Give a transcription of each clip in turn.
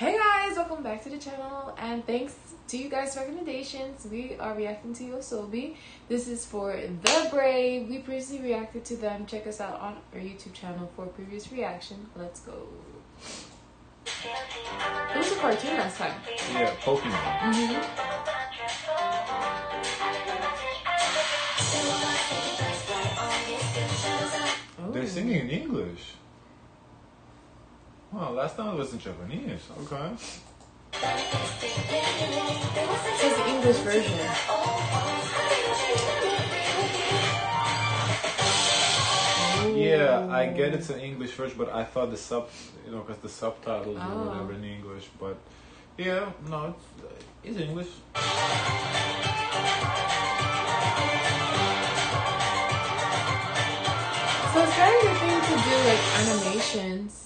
Hey guys, welcome back to the channel and thanks to you guys' recommendations. We are reacting to YOASOBI. This is for The Brave. We previously reacted to them. Check us out on our YouTube channel for previous reaction. Let's go. It was a cartoon last time. Yeah, Pokemon. Mm-hmm. They're singing in English. Wow, last time it was in Japanese. Okay. This is the English version. Yeah, I get it's an English version, but I thought the sub, you know, because the subtitles Oh. Ah. or whatever in English. But yeah, no, it's, uh, it's English. So it's kind of a thing to do like animations.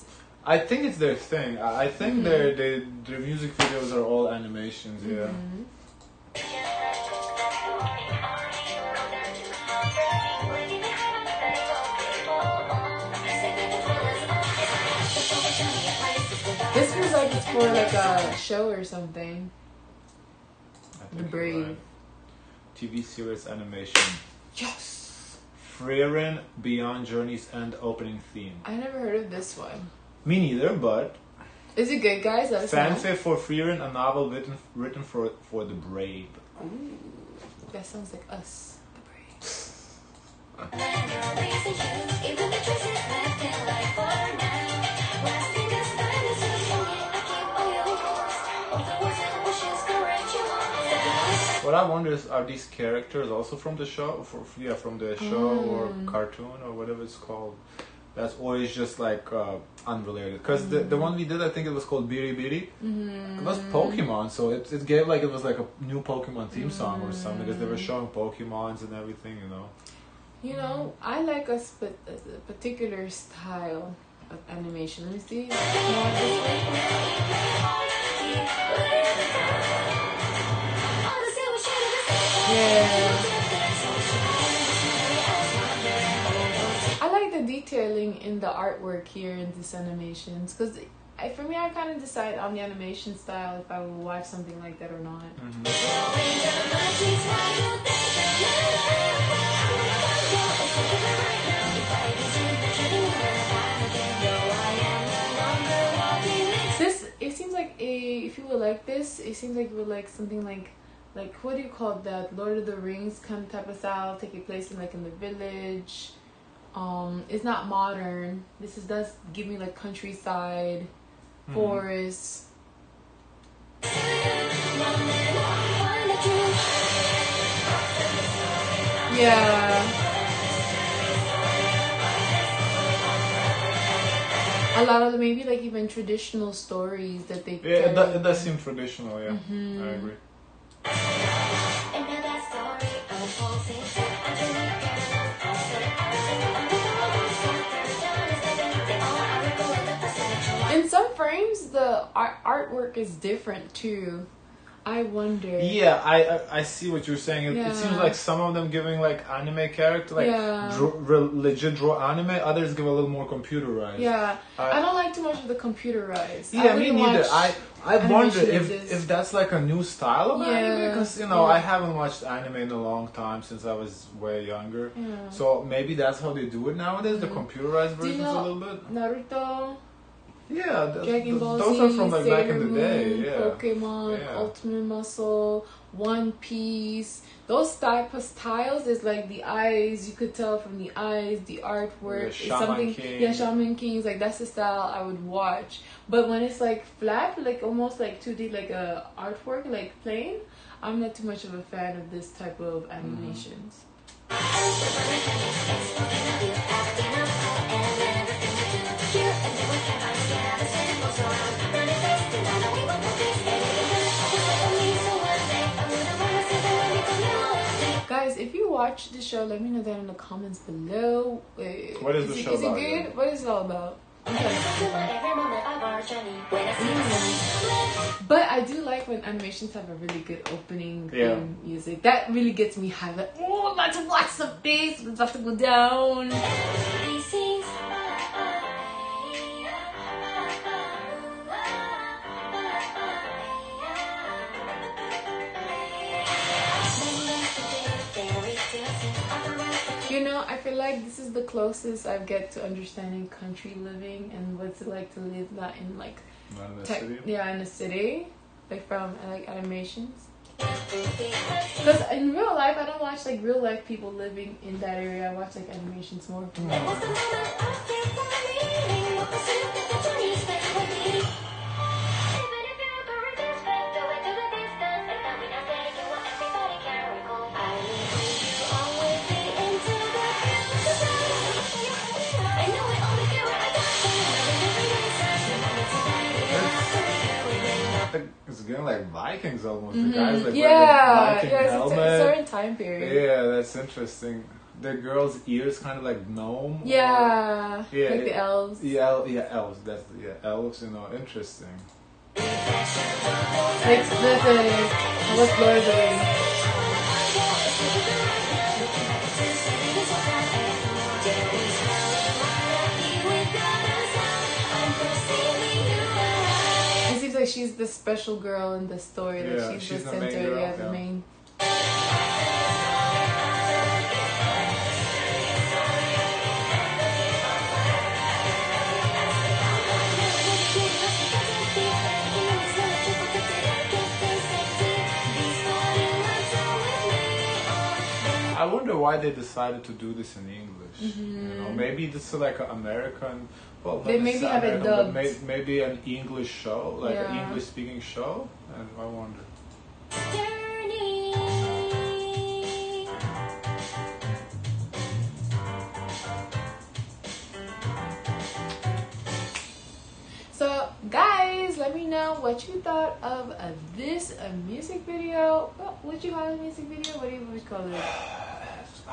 I think it's their thing. I I think Mhm. their, their their music videos are all animations. Yeah. Mhm. This feels like it's for like a show or something. I think The Brave. right. TV series animation. Yes. Frieren Beyond Journey's End opening theme. I never heard of this one. Me neither, but Is it good, guys? Let us. Fanfare for Frieren, a novel written written for for the brave. Ooh, that sounds like us. The Braves. What I wonder is, are these characters also from the show? For, yeah, from the show or Mm. cartoon or whatever it's called. That's always just like uh, unrelated. Because the, the one we did, I think it was called Biri Biri. Mm-hmm. It was Pokemon, so it, it gave like it was like a new Pokemon theme song or something because they were Mm. showing Pokemons and everything, you know. You know, I like a, sp- a particular style of animation. Let me see. More this way. Yeah. Detailing in the artwork here in these animations because for me, I kind of decide on the animation style if I will watch something like that or not. Mm-hmm. This it seems like a if you would like this, it seems like you would like something like like what do you call that? Lord of the Rings kind of type of style, taking place in like in the village. Um, it's not modern. This is does give me like countryside, Mhm. forest. Yeah. A lot of the maybe like even traditional stories that they Yeah, it, does, it does seem traditional, yeah. Mhm. I agree. Art- artwork is different too. I wonder. Yeah, I, I I see what you're saying. It, it seems like some of them giving like anime character, like Yeah. draw, re, legit draw anime. Others give a little more computerized. Yeah, I- I don't like too much of the computerized. I Yeah, me neither. I I wonder if if that's like a new style of anime because you know yeah. I haven't watched anime in a long time since I was way younger. Yeah. So maybe that's how they do it nowadays. The Mhm. computerized Do you versions know- a little bit. Naruto, Yeah, th- Dragon th- Ball those Z, are from like back in the day. Moon, Yeah. Pokemon, Yeah. Ultimate Muscle, One Piece. Those type of styles is like the eyes. You could tell from the eyes, the artwork. Yeah, it's something. King. Yeah, Shaman Kings. Like that's the style I would watch. But when it's like flat, like almost like two D, like a artwork, like plain, I'm not too much of a fan of this type of Mm-hmm. Guys, if you watch the show, let me know that in the comments below. Wait, What is the it- show Is it good? yeah? What is it all about? I'm trying to think. But I do like when animations have a really good opening Yeah. theme music. That really gets me hyped. Like, oh, I'm about to watch some bass. It's about to go down. Like this is the closest I've get to understanding country living and what's it like to live not in like Not in the tech, city. yeah in a city, like from like animations. Because in real life, I don't watch like real life people living in that area. I watch like animations more. I Vikings almost. The guys mm-hmm. like yeah, Viking yeah, it's a certain time period. Yeah, that's interesting. The girl's ears kind of like gnome. or- Yeah, Yeah, like it- the elves. Yeah, yeah, elves. That's yeah, elves. You know, interesting. Like. What's Lord of she's the special girl in the story. Yeah, Like she's, she's the the main center. yeah, the main. Why they decided to do this in English. You Mhm. know, maybe this is like an American. Well, They maybe have it dubbed. may- maybe an English show, like an English speaking show. And I wonder. So, guys, let me know what you thought of uh, this uh, music video. What what you call the Music video? What do you you call it?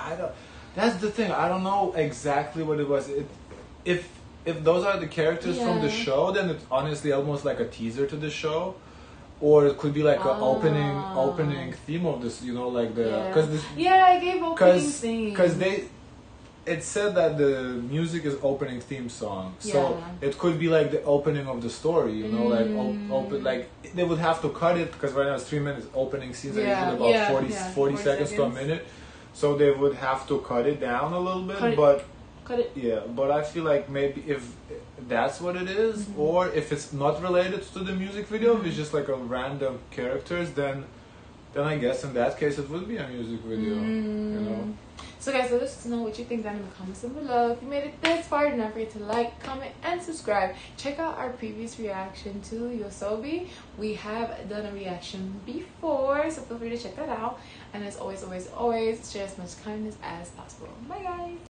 I don't. That's the thing. I don't know exactly what it was. It, if if those are the characters from the show, then it's honestly almost like a teaser to the show, or it could be like an opening Ah. opening theme of this. You know, like the Yeah. because this Yeah, I gave opening thing. because they it said that the music is opening theme song so Yeah. it could be like the opening of the story you know like Mm. op- open like they would have to cut it because right now it's three minutes opening scenes are Yeah, usually about yeah, 40, yeah, 40 40 seconds, to a minute so they would have to cut it down a little bit Cut it. but Cut it. yeah but i feel like maybe if that's what it is, Mhm. or if it's not related to the music video Mhm. it's just like a random characters then then i guess in that case it would be a music video you know Mm. So guys, let us know what you think down in the comments down below. If you made it this far, do not forget to like, comment, and subscribe. Check out our previous reaction to YOASOBI. We have done a reaction before, so feel free to check that out. And as always, always, always, share as much kindness as possible. Bye guys!